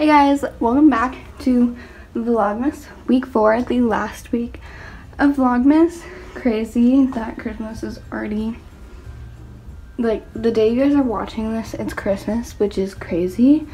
Hey guys, welcome back to Vlogmas week four, the last week of Vlogmas. Crazy that Christmas is already, like, the day you guys are watching this, it's Christmas, which is crazy.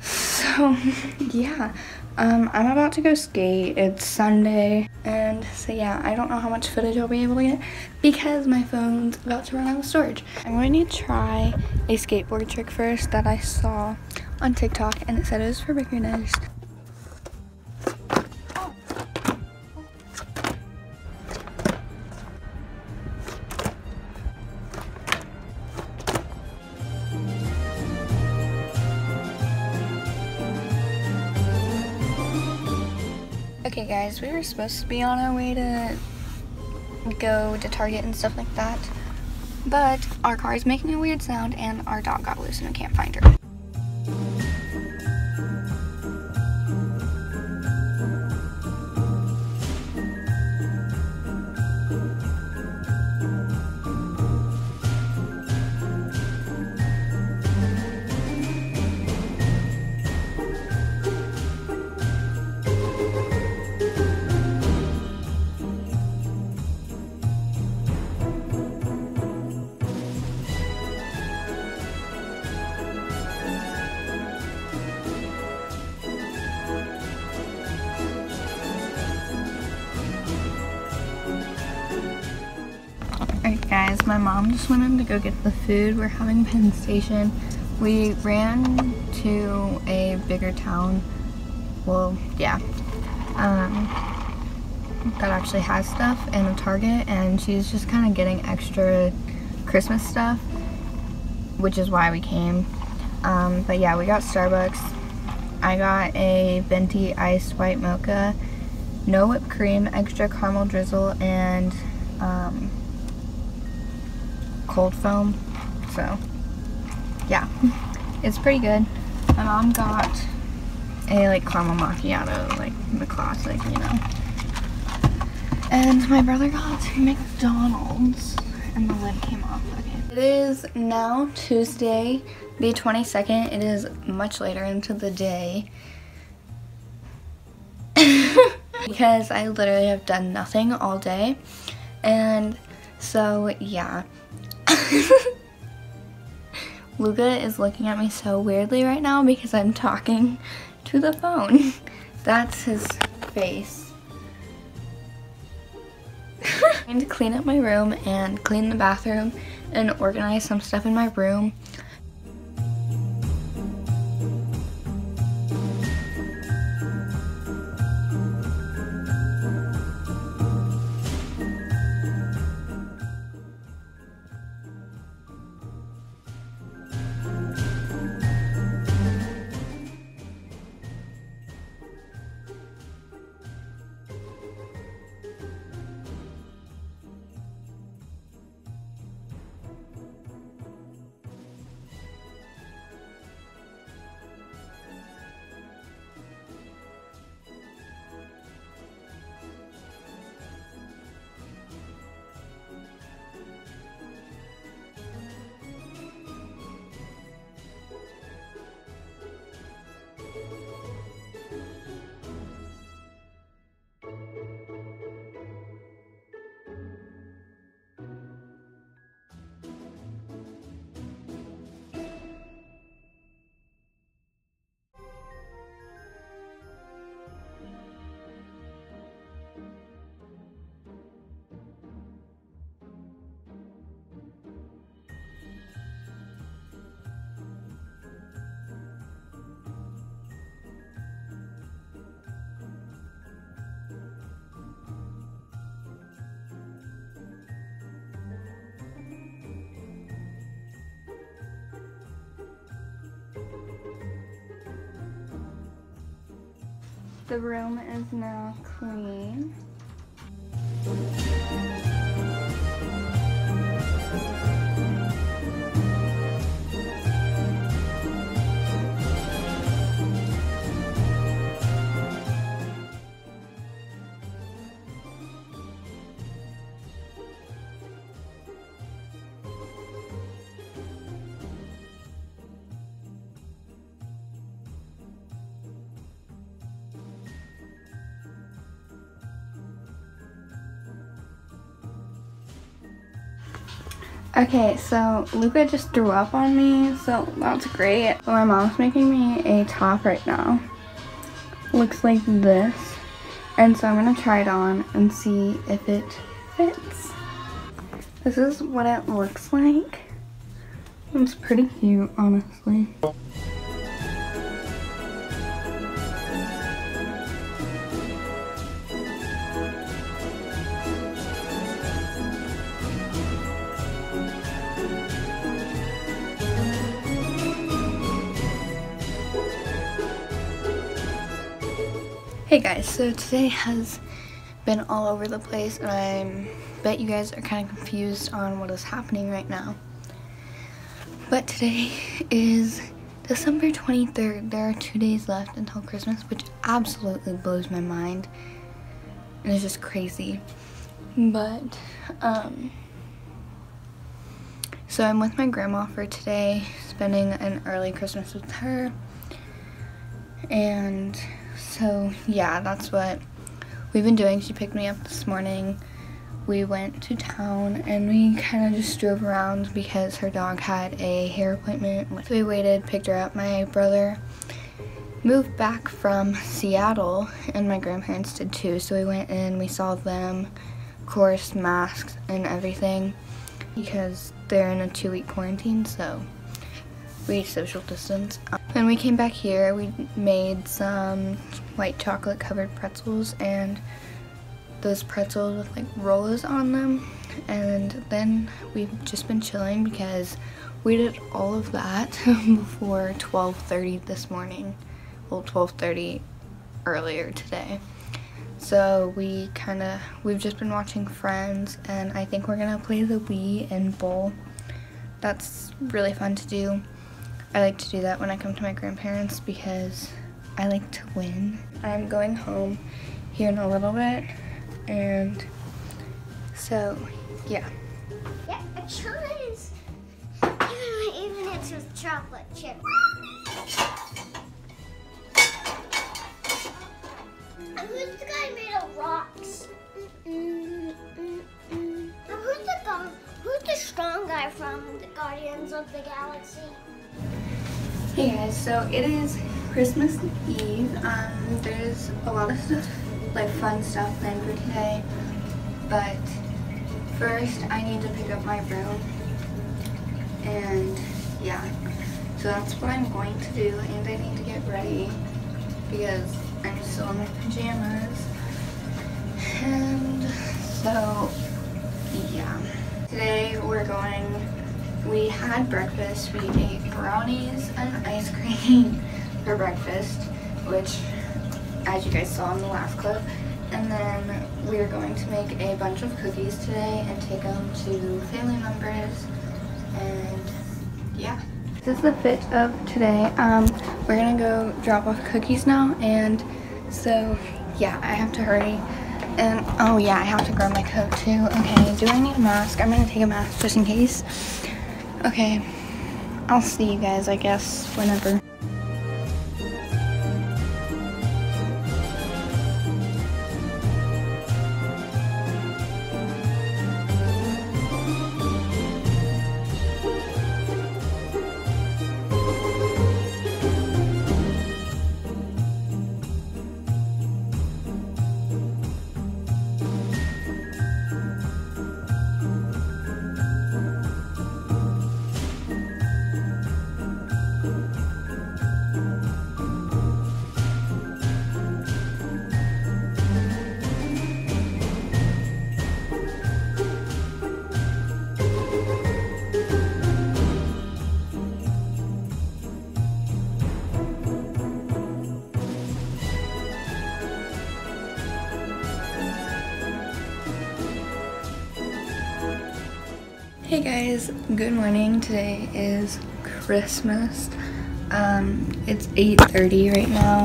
So, yeah, um, I'm about to go skate. It's Sunday, and so yeah, I don't know how much footage I'll be able to get because my phone's about to run out of storage. I'm going to try a skateboard trick first that I saw on TikTok and it said it was for beginners. Okay guys, we were supposed to be on our way to go to Target and stuff like that, but our car is making a weird sound and our dog got loose and we can't find her. My mom just went in to go get the food. We're having Penn Station. We ran to a bigger town. Well, yeah. Um, that actually has stuff in a Target and she's just kind of getting extra Christmas stuff, which is why we came. Um, but yeah, we got Starbucks. I got a venti iced white mocha, no whipped cream, extra caramel drizzle, and um, cold foam. So, yeah, it's pretty good. My mom got a like caramel macchiato, like the classic, you know. And my brother got McDonald's, and the lid came off. Okay. It is now Tuesday, the 22nd. It is much later into the day. because I literally have done nothing all day. And so, yeah. Luca is looking at me so weirdly right now because I'm talking to the phone. That's his face. I'm going to clean up my room and clean the bathroom and organize some stuff in my room. The room is now clean. Okay, so Luca just threw up on me, so that's great. My mom's making me a top right now. Looks like this. And so I'm gonna try it on and see if it fits. This is what it looks like. It's pretty cute, honestly. Hey guys, so today has been all over the place and I bet you guys are kind of confused on what is happening right now. But today is December 23rd. There are two days left until Christmas, which absolutely blows my mind. And it's just crazy. But, um, so I'm with my grandma for today, spending an early Christmas with her. And so yeah, that's what we've been doing. She picked me up this morning. We went to town and we kind of just drove around because her dog had a hair appointment. So we waited, picked her up. My brother moved back from Seattle and my grandparents did too. So we went in, we saw them, of course, masks and everything because they're in a two week quarantine. So we social distance. Then we came back here, we made some white chocolate covered pretzels and those pretzels with like Rolos on them. And then we've just been chilling because we did all of that before 12.30 this morning. Well, 12.30 earlier today. So we kind of, we've just been watching Friends and I think we're gonna play the Wii and bowl. That's really fun to do. I like to do that when I come to my grandparents because I like to win. I'm going home here in a little bit and so yeah. Yeah, a choice. Even, even it's with chocolate chip. Who's the guy made of rocks? Who's the strong guy from the Guardians of the Galaxy? Hey guys, so it is Christmas Eve. Um, there's a lot of stuff, like fun stuff planned for today. But first I need to pick up my room. And yeah, so that's what I'm going to do. And I need to get ready because I'm still in my pajamas. And so yeah, today we're going we had breakfast. We ate brownies and ice cream for breakfast, which, as you guys saw in the last clip. And then we are going to make a bunch of cookies today and take them to family members. And yeah. This is the fit of today. Um, we're gonna go drop off cookies now. And so, yeah, I have to hurry. And, oh yeah, I have to grab my coat too. Okay, do I need a mask? I'm gonna take a mask just in case. Okay, I'll see you guys, I guess, whenever. Hey guys, good morning. Today is Christmas. Um, it's 8.30 right now.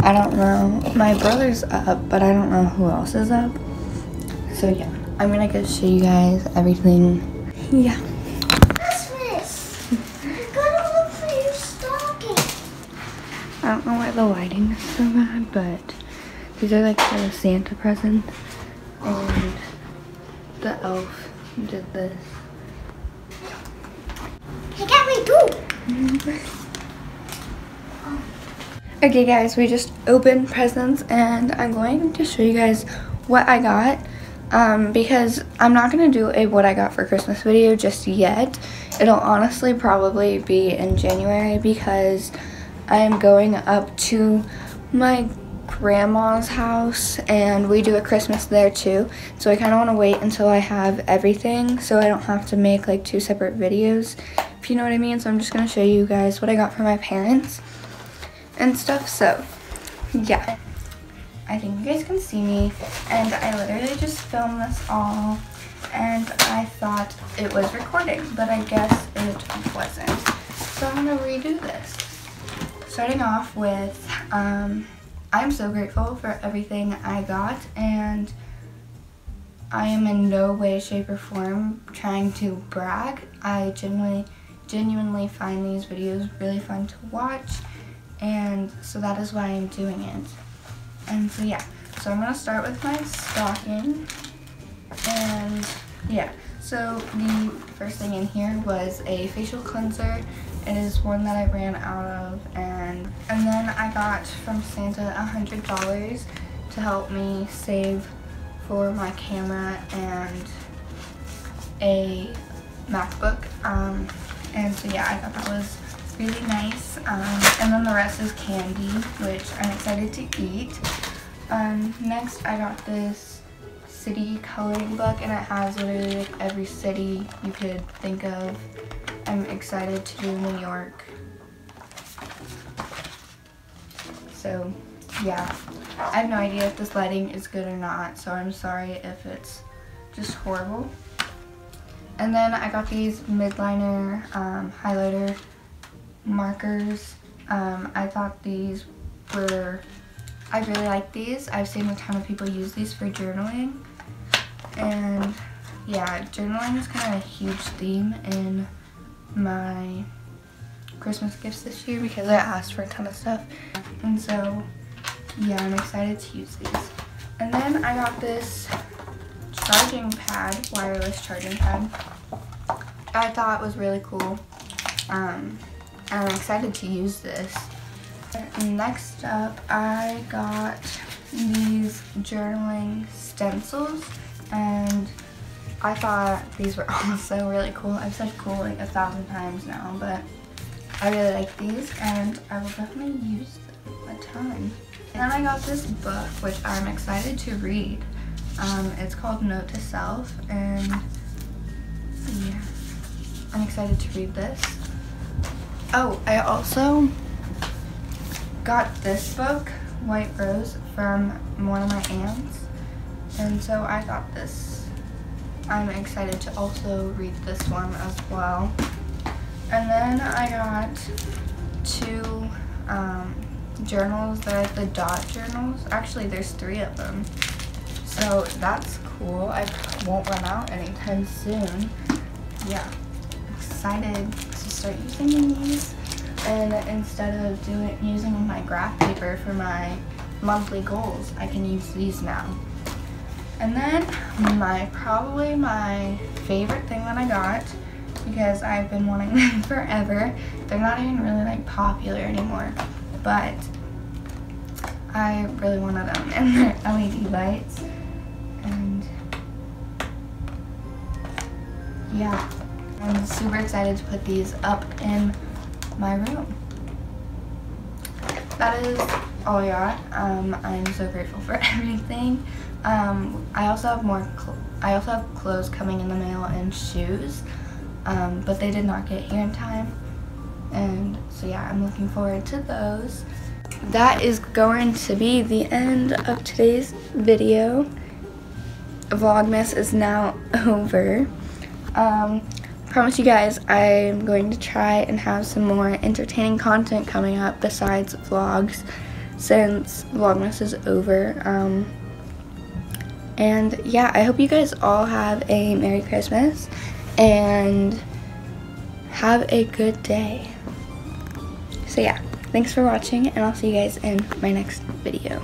I don't know. My brother's up, but I don't know who else is up. So yeah, I'm gonna go show you guys everything. Yeah. Christmas! Gotta look for your stocking. I don't know why the lighting is so bad, but these are like the Santa presents. And did this. Daddy, go. Okay guys, we just opened presents and I'm going to show you guys what I got um, because I'm not going to do a what I got for Christmas video just yet. It'll honestly probably be in January because I'm going up to my grandma's house and we do a Christmas there too. So I kind of want to wait until I have everything so I don't have to make like two separate videos, if you know what I mean. So I'm just going to show you guys what I got for my parents and stuff. So yeah, I think you guys can see me and I literally just filmed this all and I thought it was recording, but I guess it wasn't. So I'm gonna redo this. Starting off with, um, I'm so grateful for everything I got and I am in no way, shape, or form trying to brag. I genuinely, genuinely find these videos really fun to watch and so that is why I'm doing it. And so yeah, so I'm gonna start with my stocking, and yeah, so the first thing in here was a facial cleanser. It is one that I ran out of, and and then I got from Santa a hundred dollars to help me save for my camera and a MacBook. Um, and so yeah, I thought that was really nice. Um, and then the rest is candy, which I'm excited to eat. Um, next, I got this city coloring book, and it has literally like every city you could think of. I'm excited to do New York. So, yeah. I have no idea if this lighting is good or not, so I'm sorry if it's just horrible. And then I got these Mildliner um, highlighter markers. Um, I thought these were, I really like these. I've seen a ton of people use these for journaling. And yeah, journaling is kind of a huge theme in my Christmas gifts this year because I asked for a ton of stuff. And so, yeah, I'm excited to use these. And then I got this charging pad, wireless charging pad. I thought was really cool. Um, I'm excited to use this. Next up, I got these journaling stencils and I thought these were also really cool. I've said cool like a thousand times now, but I really like these and I will definitely use them a ton. Then I got this book, which I'm excited to read. Um, it's called Note to Self and yeah, I'm excited to read this. Oh, I also got this book, White Rose, from one of my aunts. And so I got this. I'm excited to also read this one as well. And then I got two um, journals. They're the dot journals. Actually, there's three of them. So that's cool. I won't run out anytime soon. Yeah, excited to start using these and instead of doing using my graph paper for my monthly goals, I can use these now. And then my probably my favorite thing that I got because I've been wanting them forever. They're not even really like popular anymore, but I really wanted them and they're LED lights and yeah. I'm super excited to put these up in my room. That is all I got. Um, I'm so grateful for everything. Um, I also have more, I also have clothes coming in the mail and shoes, um, but they did not get here in time. And so yeah, I'm looking forward to those. That is going to be the end of today's video. Vlogmas is now over. Um, promise you guys I'm going to try and have some more entertaining content coming up besides vlogs since Vlogmas is over. Um, and yeah, I hope you guys all have a Merry Christmas and have a good day. So yeah, thanks for watching and I'll see you guys in my next video.